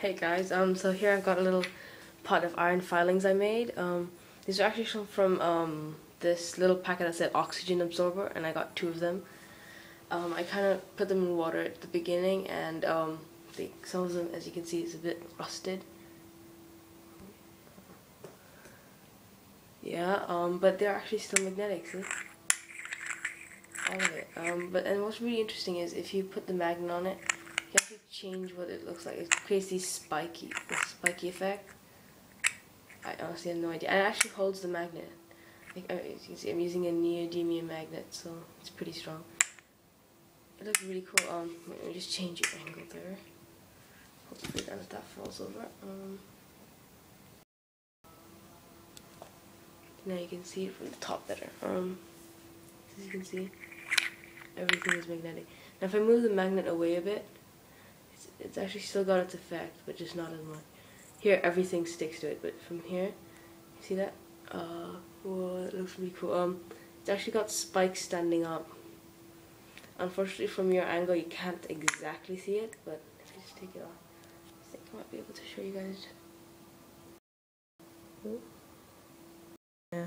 Hey guys, um, so here I've got a little pot of iron filings I made. Um, these are actually from, um, this little packet that said oxygen absorber, and I got two of them. Um, I kind of put them in water at the beginning, and um, some of them, as you can see, is a bit rusted. Yeah, um, but they're actually still magnetic, see? All of it. Um, but and what's really interesting is if you put the magnet on it, change what it looks like. It creates these spiky, this spiky effect. I honestly have no idea. And it actually holds the magnet. As you can see, I'm using a neodymium magnet, so it's pretty strong. It looks really cool. Um, let me just change your angle there. Hopefully none of that falls over. Um, now you can see it from the top better. Um, as you can see, everything is magnetic. Now if I move the magnet away a bit, it's, it's actually still got its effect, but just not as much. Here, everything sticks to it, but from here, you see that? Uh, whoa, it looks really cool. Um, it's actually got spikes standing up. Unfortunately, from your angle, you can't exactly see it, but if you just take it off, I think I might be able to show you guys. Yeah,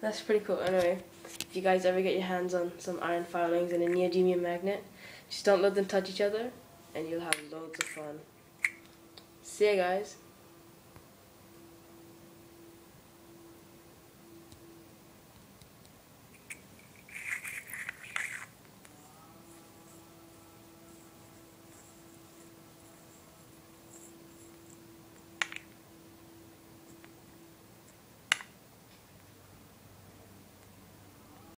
that's pretty cool. Anyway, if you guys ever get your hands on some iron filings and a neodymium magnet, just don't let them touch each other, and you'll have loads of fun. See ya, guys.